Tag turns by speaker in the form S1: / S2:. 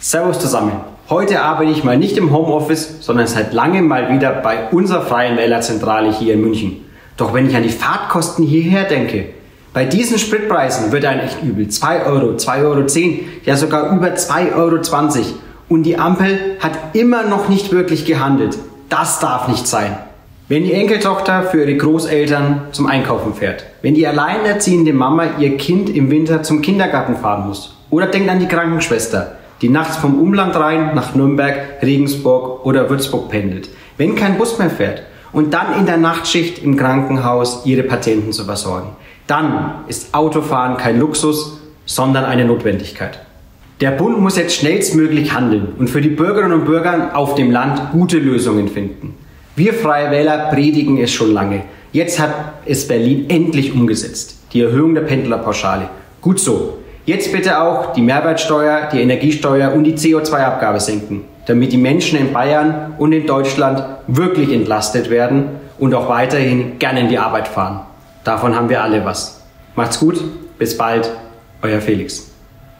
S1: Servus zusammen. Heute arbeite ich mal nicht im Homeoffice, sondern seit langem mal wieder bei unserer Freien Wählerzentrale hier in München. Doch wenn ich an die Fahrtkosten hierher denke, bei diesen Spritpreisen wird ein echt übel. 2 Euro, 2,10 Euro, ja sogar über 2,20 Euro. Und die Ampel hat immer noch nicht wirklich gehandelt. Das darf nicht sein. Wenn die Enkeltochter für ihre Großeltern zum Einkaufen fährt, wenn die alleinerziehende Mama ihr Kind im Winter zum Kindergarten fahren muss oder denkt an die Krankenschwester, die nachts vom Umland rein nach Nürnberg, Regensburg oder Würzburg pendelt, wenn kein Bus mehr fährt und dann in der Nachtschicht im Krankenhaus ihre Patienten zu versorgen, dann ist Autofahren kein Luxus, sondern eine Notwendigkeit. Der Bund muss jetzt schnellstmöglich handeln und für die Bürgerinnen und Bürger auf dem Land gute Lösungen finden. Wir Freie Wähler predigen es schon lange. Jetzt hat es Berlin endlich umgesetzt. Die Erhöhung der Pendlerpauschale. Gut so. Jetzt bitte auch die Mehrwertsteuer, die Energiesteuer und die CO2-Abgabe senken, damit die Menschen in Bayern und in Deutschland wirklich entlastet werden und auch weiterhin gerne in die Arbeit fahren. Davon haben wir alle was. Macht's gut, bis bald, euer Felix.